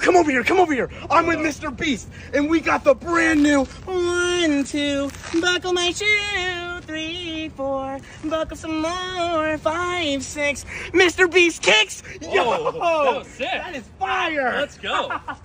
come over here, come over here. I'm with Mr. Beast, and we got the brand new one, two, buckle my shoe, three, four, buckle some more, five, six. Mr. Beast kicks. Oh, Yo, Whoa, that that is fire. Let's go.